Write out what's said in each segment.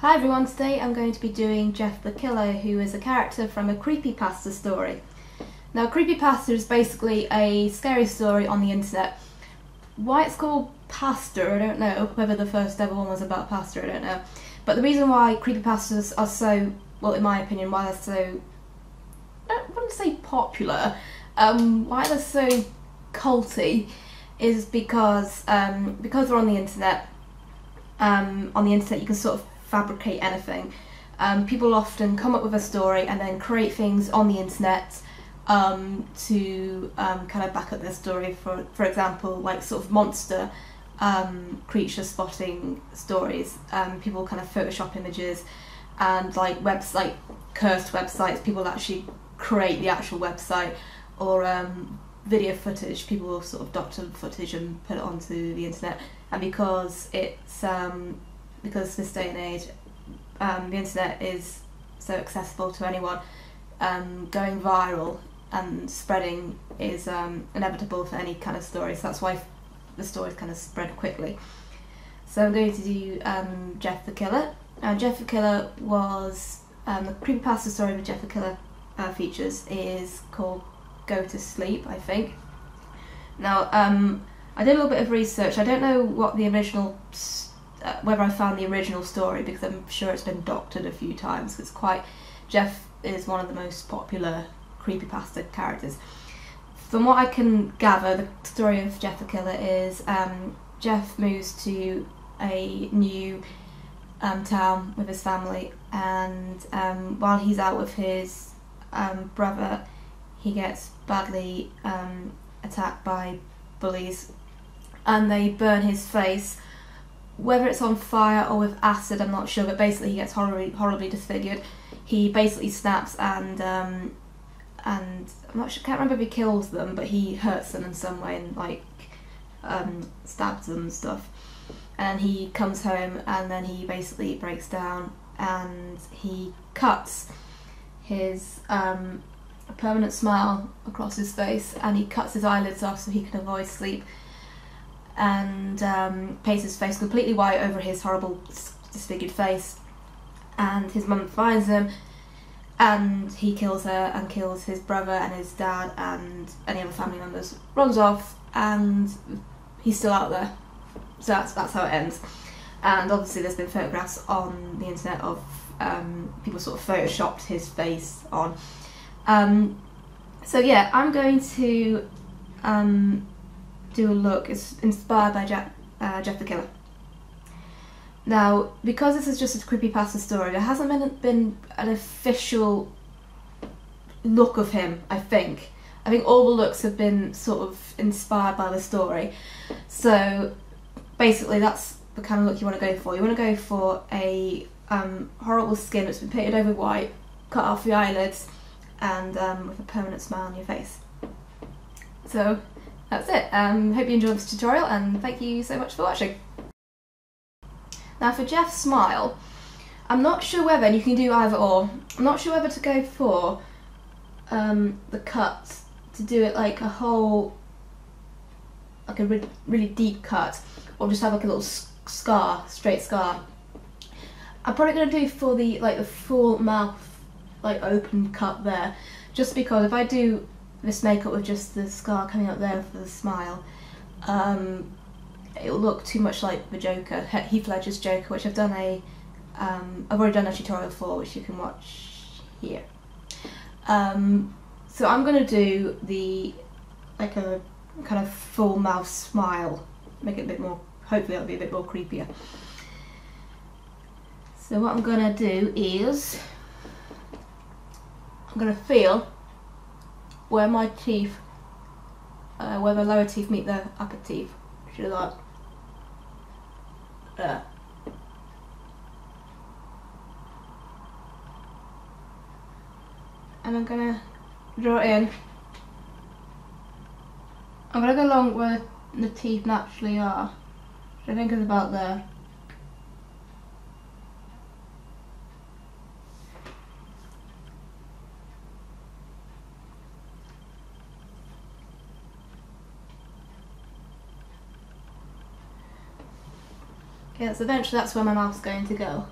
Hi everyone, today I'm going to be doing Jeff the Killer, who is a character from a creepypasta story. Now, creepypasta is basically a scary story on the internet. Why it's called pasta, I don't know. Whether the first ever one was about pasta, I don't know. But the reason why creepypastas are so, well, in my opinion, why they're so, I wouldn't say popular, um, why they're so culty, is because um, because they're on the internet. Um, on the internet, you can sort of fabricate anything. Um, people often come up with a story and then create things on the internet um, to um, kind of back up their story. For for example, like sort of monster um, creature spotting stories. Um, people kind of Photoshop images and like website cursed websites. People actually create the actual website or um, video footage. People sort of doctor footage and put it onto the internet. And because it's because this day and age, um, the internet is so accessible to anyone, um, going viral and spreading is um, inevitable for any kind of story. So that's why the stories kind of spread quickly. So I'm going to do um, Jeff the Killer. And Jeff the Killer was um, the creepypasta story of Jeff the Killer uh, features is called Go to Sleep, I think. Now, um, I did a little bit of research. I don't know what the original, uh, whether I found the original story because I'm sure it's been doctored a few times. It's quite Jeff is one of the most popular creepypasta characters. From what I can gather, the story of Jeff the Killer is um, Jeff moves to a new um, town with his family, and um, while he's out with his um, brother, he gets badly um, attacked by bullies, and they burn his face. Whether it's on fire or with acid, I'm not sure, but basically he gets horribly, horribly disfigured. He basically snaps and um, and I'm not sure, can't remember if he kills them, but he hurts them in some way and like um, stabs them and stuff. And he comes home and then he basically breaks down and he cuts his um, permanent smile across his face and he cuts his eyelids off so he can avoid sleep and um, paints his face completely white over his horrible disfigured face and his mum finds him and he kills her and kills his brother and his dad and any other family members. Runs off and he's still out there. So that's that's how it ends. And obviously, there's been photographs on the internet of um, people sort of photoshopped his face on. Um, so yeah, I'm going to um, do a look. It's inspired by Jack, uh, Jeff the Killer. Now, because this is just a creepypasta story, there hasn't been, been an official look of him, I think. I think all the looks have been sort of inspired by the story. So basically that's the kind of look you want to go for. You want to go for a um, horrible skin that's been painted over white, cut off the eyelids, and um, with a permanent smile on your face. So that's it. Um, hope you enjoyed this tutorial and thank you so much for watching. Now for Jeff's smile, I'm not sure whether, and you can do either or, I'm not sure whether to go for um, the cut, to do it like a whole, like a re really deep cut, or just have like a little scar, straight scar. I'm probably going to do for the, like the full mouth, like open cut there, just because if I do this makeup with just the scar coming up there for the smile, um, it'll look too much like the Joker, Heath Ledger's Joker, which I've done a, um, I've already done a tutorial for, which you can watch here. Um, so I'm going to do the, like a kind of full mouth smile, make it a bit more, hopefully it'll be a bit more creepier. So what I'm going to do is, I'm going to feel where my teeth, uh, where the lower teeth meet the upper teeth, should like uh, and I'm gonna draw it in. I'm gonna go along where the teeth naturally are, which I think is about there. eventually that's where my mouth's going to go.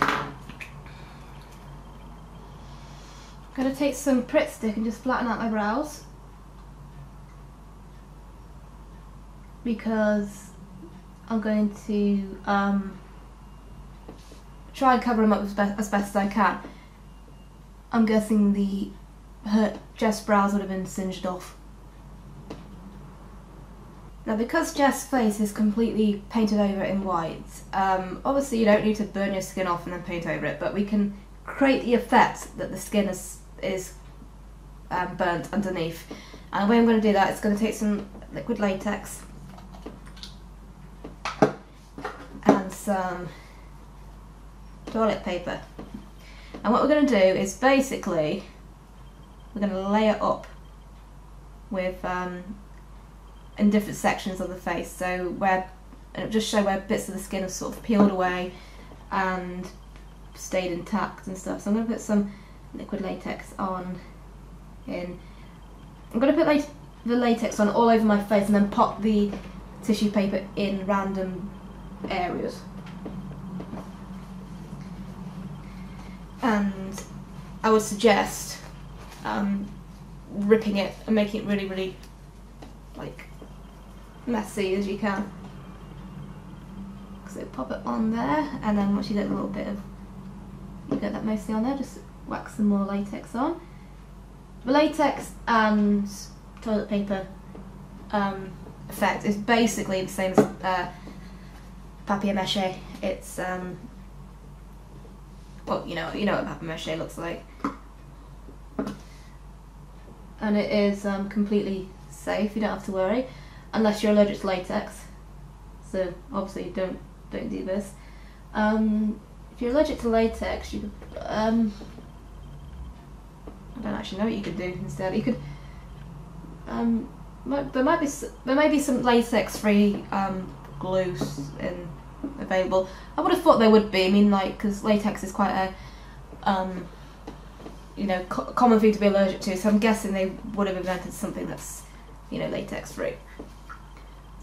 I'm going to take some Pritt stick and just flatten out my brows because I'm going to um, try and cover them up as, be as best as I can. I'm guessing the her brows would have been singed off. Now because Jeff's face is completely painted over in white, um, obviously you don't need to burn your skin off and then paint over it, but we can create the effect that the skin is, is um, burnt underneath. And the way I'm going to do that is going to take some liquid latex and some toilet paper. And what we're going to do is basically we're going to layer up with um, in different sections of the face. So where it'll just show where bits of the skin have sort of peeled away and stayed intact and stuff. So I'm going to put some liquid latex on in. I'm going to put the latex on all over my face and then pop the tissue paper in random areas. And I would suggest um, ripping it and making it really, really like messy as you can. So pop it on there, and then once you get a little bit of, you get that mostly on there, just wax some more latex on. The latex and toilet paper um, effect is basically the same as uh, papier-mâché. It's um, well, you know, you know what papier-mâché looks like and it is um, completely safe. You don't have to worry, unless you're allergic to latex. So obviously don't don't do this. Um, if you're allergic to latex, you could. Um, I don't actually know what you could do instead. You could. Um, there might be there may be some latex-free um, glues in available. I would have thought there would be. I mean, like, because latex is quite a um, you know, co common thing to be allergic to. So I'm guessing they would have invented something that's, you know, latex free. I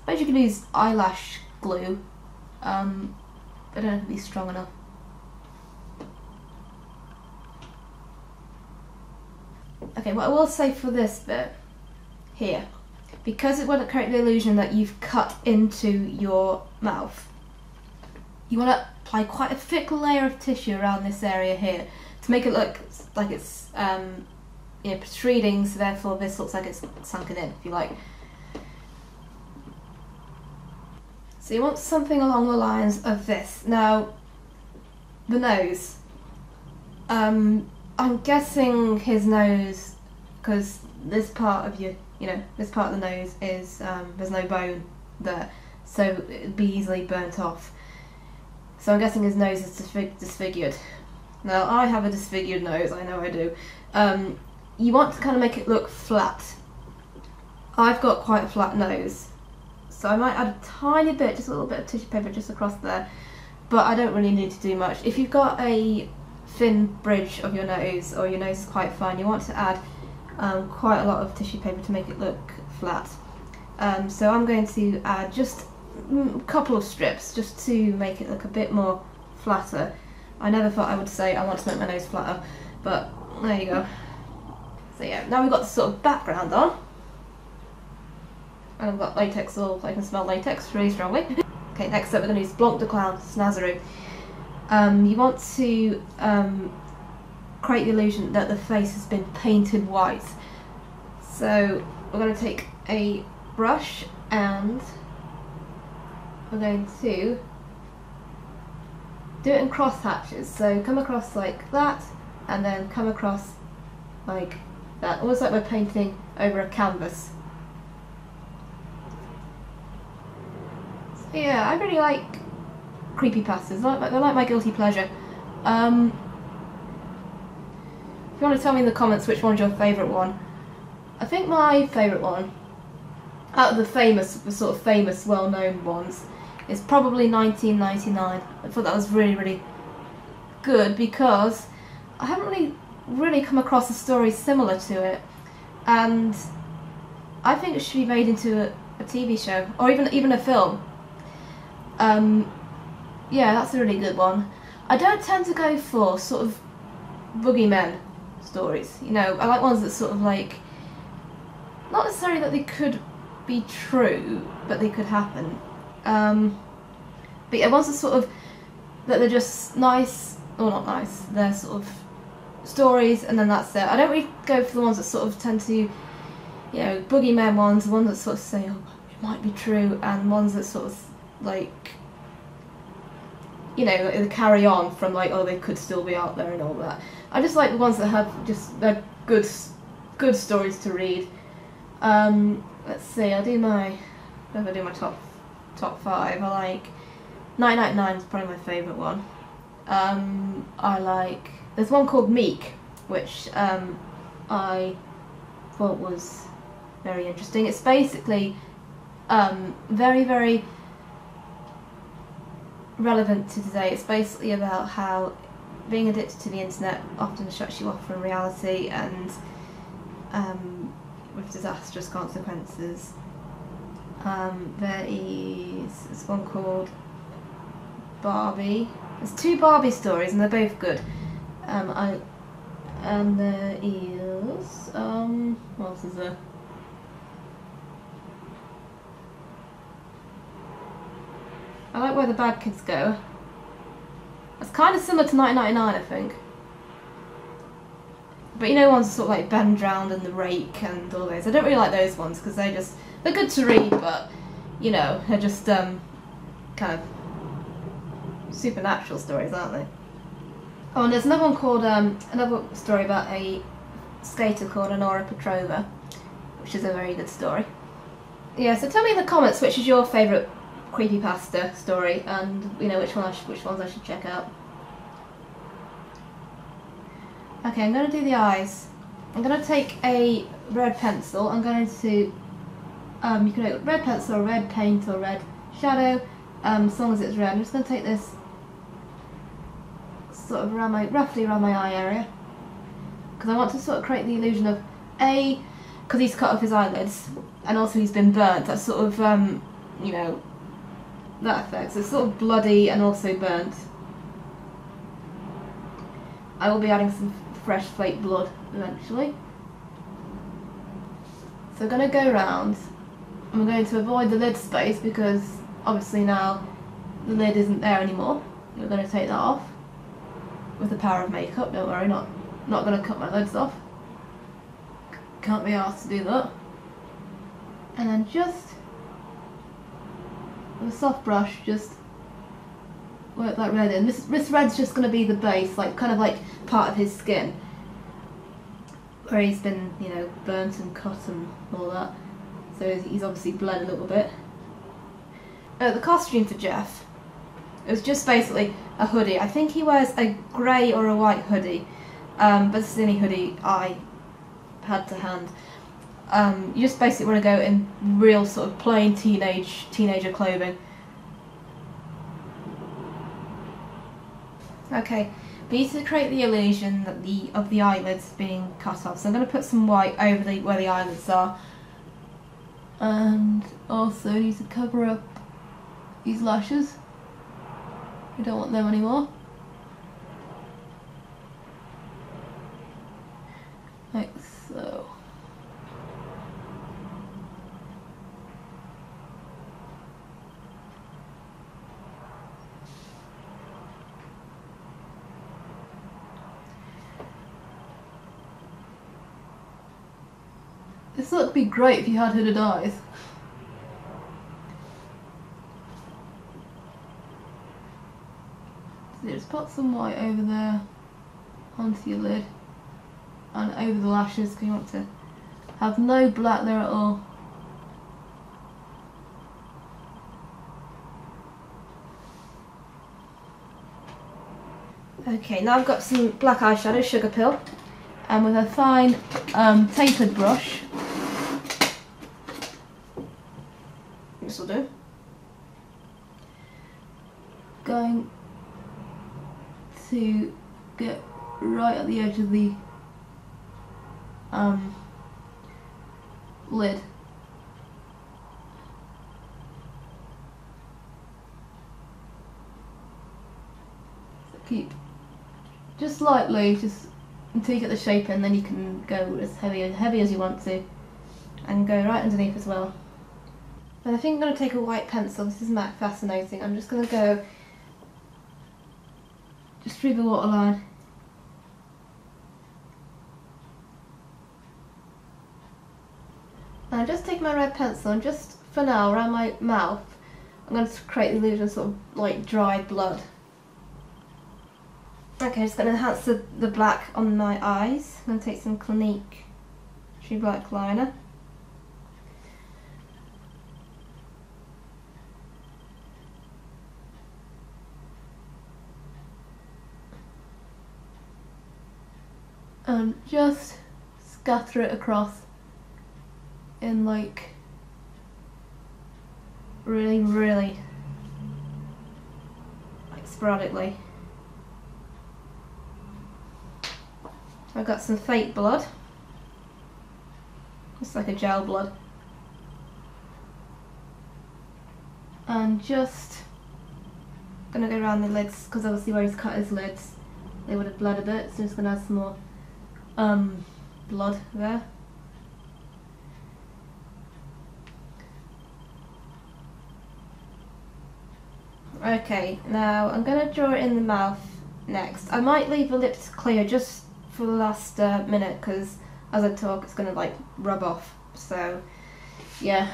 suppose you can use eyelash glue. Um, I don't know if it'd be strong enough. Okay, what I will say for this bit here, because it won't create the illusion that you've cut into your mouth, you want to apply quite a thick layer of tissue around this area here to make it look like it's um, you know, protruding, so therefore this looks like it's sunken in, if you like. So you want something along the lines of this. Now, the nose. Um, I'm guessing his nose, because this part of your, you know, this part of the nose is, um, there's no bone there, so it'd be easily burnt off. So I'm guessing his nose is disfig disfigured. Now, I have a disfigured nose, I know I do. Um, you want to kind of make it look flat. I've got quite a flat nose, so I might add a tiny bit, just a little bit of tissue paper just across there, but I don't really need to do much. If you've got a thin bridge of your nose, or your nose is quite fine, you want to add um, quite a lot of tissue paper to make it look flat. Um, so I'm going to add just a couple of strips, just to make it look a bit more flatter. I never thought I would say I want to make my nose flatter, but there you go. So yeah, now we've got the sort of background on. And I've got latex all, I can smell latex really strongly. okay, next up we're going to use Blanc de Clown Snazaroo. Um, you want to um, create the illusion that the face has been painted white. So we're going to take a brush and we're going to do it in cross hatches. So come across like that, and then come across like that. Almost like we're painting over a canvas. Yeah, I really like creepy pastas. They're like, my guilty pleasure. Um, if you want to tell me in the comments which one's your favourite one, I think my favourite one, out of the famous, the sort of famous, well-known ones, is probably 1999. I thought that was really, really good because I haven't really, really come across a story similar to it, and I think it should be made into a, a TV show or even even a film. Um, yeah, that's a really good one. I don't tend to go for sort of boogeyman stories. You know, I like ones that sort of like not necessarily that they could be true, but they could happen. Um, but yeah, ones that sort of that they're just nice or not nice. They're sort of stories, and then that's it. I don't really go for the ones that sort of tend to, you know, boogeyman ones, the ones that sort of say, oh, it might be true, and ones that sort of like you know, carry on from like, oh, they could still be out there and all that. I just like the ones that have just they're good, good stories to read. Um, let's see, I'll do my, if I do my top, top five, I like, 999 is probably my favourite one. Um, I like, there's one called Meek, which um, I thought was very interesting. It's basically um, very, very relevant to today. It's basically about how being addicted to the internet often shuts you off from reality and um, with disastrous consequences. Um, there is this one called Barbie. There's two Barbie stories and they're both good. Um, I and there is um what else is there? I like where the bad kids go. It's kind of similar to 1999, I think. But you know ones sort of like Ben Drowned and The Rake and all those. I don't really like those ones because they just, they're good to read, but, you know, they're just um, kind of supernatural stories, aren't they? Oh, and there's another one called, um, another story about a skater called Onora Petrova, which is a very good story. Yeah, so tell me in the comments which is your favourite creepypasta story and you know which one which ones I should check out. Okay, I'm going to do the eyes. I'm going to take a red pencil. I'm going to, um, you can do red pencil or red paint or red shadow, um, as long as it's red. I'm just going to take this sort of around my, roughly around my eye area. Because I want to sort of create the illusion of, A, because he's cut off his eyelids, and also he's been burnt. That's sort of, um, you know, that effect. So it's sort of bloody and also burnt. I will be adding some fresh flake blood eventually. So I'm going to go around. I'm going to avoid the lid space because obviously now the lid isn't there anymore. We're going to take that off with the power of makeup. Don't worry, not not going to cut my lids off. Can't be asked to do that. And then just with a soft brush, just work that red in. This, this red's just going to be the base, like kind of like part of his skin. Where he's been, you know, burnt and cut and all that. So he's obviously bled a little bit. Uh, the costume for Jeff, it was just basically a hoodie. I think he wears a grey or a white hoodie, um, but this is only hoodie I had to hand. Um, you just basically want to go in real sort of plain teenage teenager clothing. Okay, we need to create the illusion that the of the eyelids being cut off. So I'm going to put some white over the where the eyelids are, and also need to cover up these lashes. We don't want them anymore. Like so. This would be great if you had hooded eyes. So just put some white over there onto your lid and over the lashes because you want to have no black there at all. Okay, now I've got some black eyeshadow, Sugarpill, and with a fine um, tapered brush, this will do. Going to get right at the um, lid. Keep just lightly, just until you get the shape in, then you can go as heavy as heavy as you want to, and go right underneath as well. And I think I'm going to take a white pencil. This is MAC fascinating. I'm just going to go just through the waterline. And I just take my red pencil and just for now around my mouth I'm going to create the illusion of sort of like dried blood. Okay, just going to enhance the, the black on my eyes. I'm going to take some Clinique True Black Liner. And just scatter it across in like really, really like sporadically. I've got some fake blood. It's like a gel blood. And just gonna go around the lids because obviously where he's cut his lids they would have bled a bit so I'm just gonna add some more um, blood there. Okay, now I'm going to draw it in the mouth next. I might leave the lips clear just for the last uh, minute because as I talk it's going to like rub off. So yeah,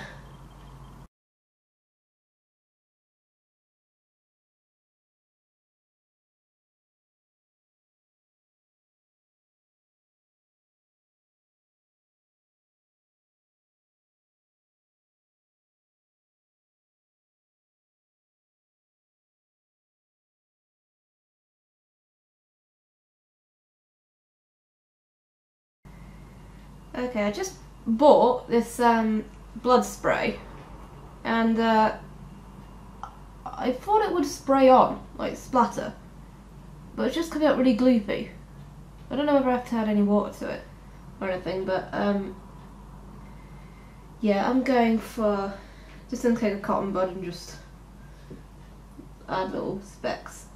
Okay, I just bought this um, blood spray and uh, I thought it would spray on, like splatter, but it's just coming out really gloopy. I don't know if I have to add any water to it or anything, but um, yeah, I'm going for just going to take a cotton bud and just add little specks.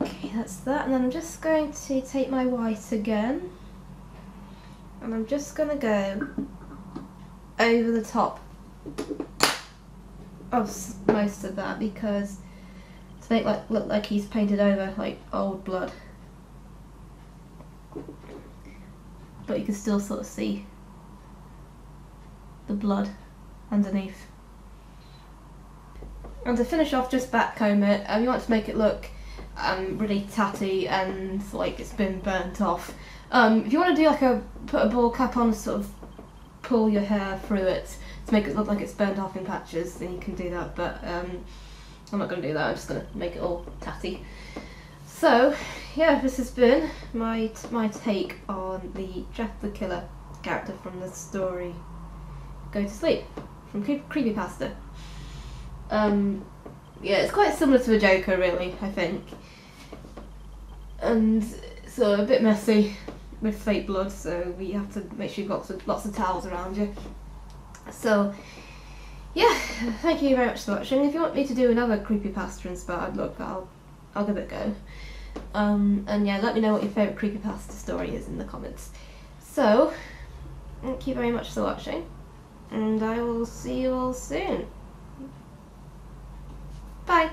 Okay, that's that. And then I'm just going to take my white again. And I'm just going to go over the top of most of that because to make like look like he's painted over like old blood. But you can still sort of see the blood underneath. And to finish off, just backcomb it. Um, you want to make it look um, really tatty and like it's been burnt off. Um, if you want to do like a put a ball cap on, sort of pull your hair through it to make it look like it's burnt off in patches, then you can do that. But um, I'm not going to do that. I'm just going to make it all tatty. So yeah, this has been my my take on the Jeff the Killer character from the story Go to Sleep from Creepypasta. Um, yeah, it's quite similar to a Joker, really. I think and so a bit messy with fake blood so we have to make sure you've got lots of, towels around you. So yeah thank you very much for watching. If you want me to do another creepypasta inspired look I'll I'll give it a go. Um, and yeah let me know what your favourite creepypasta story is in the comments. So thank you very much for watching and I will see you all soon. Bye